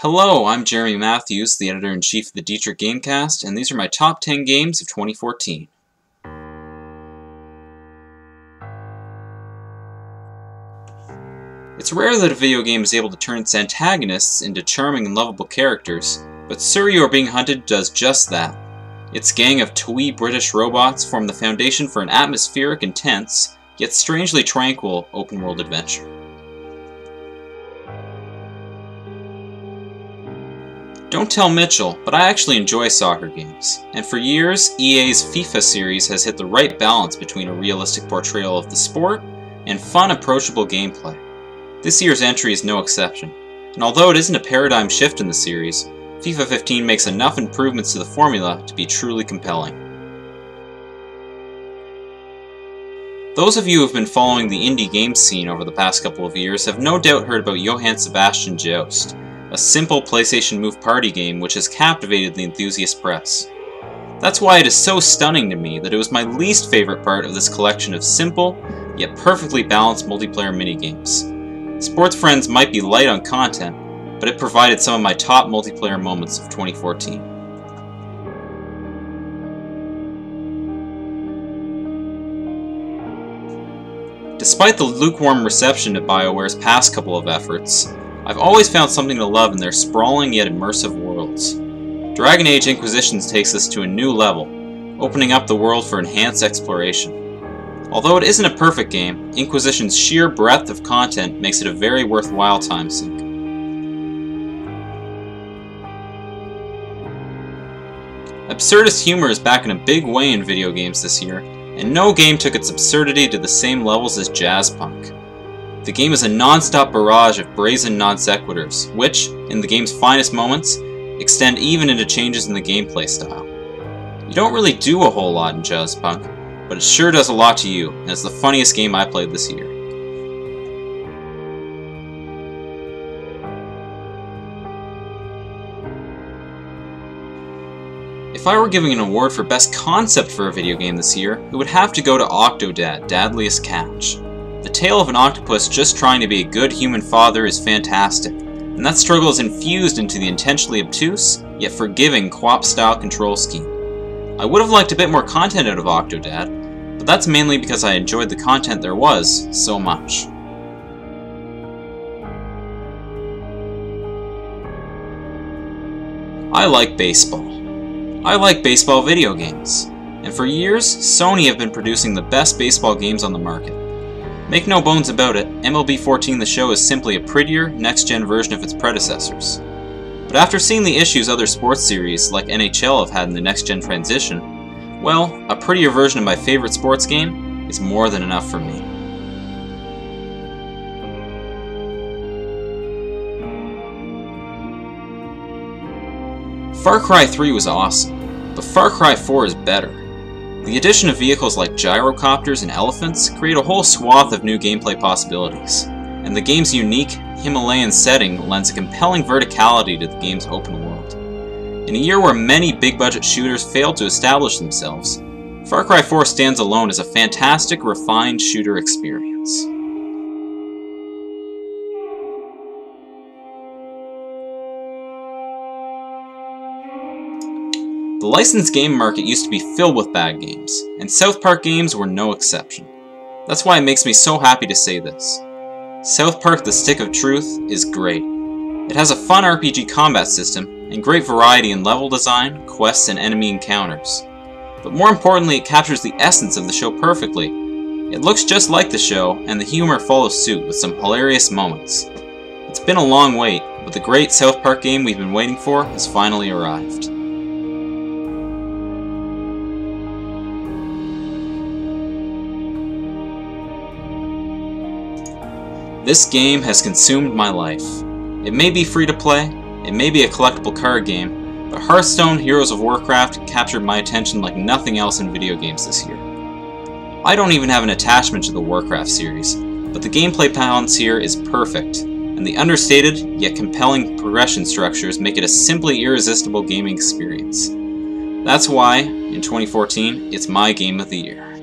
Hello, I'm Jeremy Matthews, the editor-in-chief of the Dietrich Gamecast, and these are my top 10 games of 2014. It's rare that a video game is able to turn its antagonists into charming and lovable characters, but You Are Being Hunted does just that. Its gang of twee British robots form the foundation for an atmospheric, intense, yet strangely tranquil open-world adventure. Don't tell Mitchell, but I actually enjoy soccer games, and for years, EA's FIFA series has hit the right balance between a realistic portrayal of the sport and fun, approachable gameplay. This year's entry is no exception, and although it isn't a paradigm shift in the series, FIFA 15 makes enough improvements to the formula to be truly compelling. Those of you who have been following the indie game scene over the past couple of years have no doubt heard about Johann Sebastian Joust, a simple PlayStation Move party game which has captivated the enthusiast press. That's why it is so stunning to me that it was my least favorite part of this collection of simple, yet perfectly balanced multiplayer minigames. Sports Friends might be light on content, but it provided some of my top multiplayer moments of 2014. Despite the lukewarm reception to BioWare's past couple of efforts, I've always found something to love in their sprawling yet immersive worlds. Dragon Age Inquisitions takes us to a new level, opening up the world for enhanced exploration. Although it isn't a perfect game, Inquisition's sheer breadth of content makes it a very worthwhile time sink. Absurdist humor is back in a big way in video games this year, and no game took its absurdity to the same levels as Jazzpunk. The game is a non-stop barrage of brazen non-sequiturs, which, in the game's finest moments, extend even into changes in the gameplay style. You don't really do a whole lot in Jazzpunk, but it sure does a lot to you, and it's the funniest game I played this year. If I were giving an award for best concept for a video game this year, it would have to go to Octodad, Dadliest Catch. The tale of an octopus just trying to be a good human father is fantastic, and that struggle is infused into the intentionally obtuse, yet forgiving QWOP-style control scheme. I would have liked a bit more content out of Octodad, but that's mainly because I enjoyed the content there was so much. I like baseball. I like baseball video games, and for years, Sony have been producing the best baseball games on the market. Make no bones about it, MLB 14 The Show is simply a prettier, next-gen version of its predecessors. But after seeing the issues other sports series, like NHL, have had in the next-gen transition, well, a prettier version of my favorite sports game is more than enough for me. Far Cry 3 was awesome, but Far Cry 4 is better. The addition of vehicles like gyrocopters and elephants create a whole swath of new gameplay possibilities, and the game's unique Himalayan setting lends a compelling verticality to the game's open world. In a year where many big-budget shooters failed to establish themselves, Far Cry 4 stands alone as a fantastic, refined shooter experience. The licensed game market used to be filled with bad games, and South Park games were no exception. That's why it makes me so happy to say this. South Park The Stick of Truth is great. It has a fun RPG combat system, and great variety in level design, quests, and enemy encounters. But more importantly, it captures the essence of the show perfectly. It looks just like the show, and the humor follows suit with some hilarious moments. It's been a long wait, but the great South Park game we've been waiting for has finally arrived. This game has consumed my life. It may be free to play, it may be a collectible card game, but Hearthstone Heroes of Warcraft captured my attention like nothing else in video games this year. I don't even have an attachment to the Warcraft series, but the gameplay balance here is perfect, and the understated yet compelling progression structures make it a simply irresistible gaming experience. That's why, in 2014, it's my game of the year.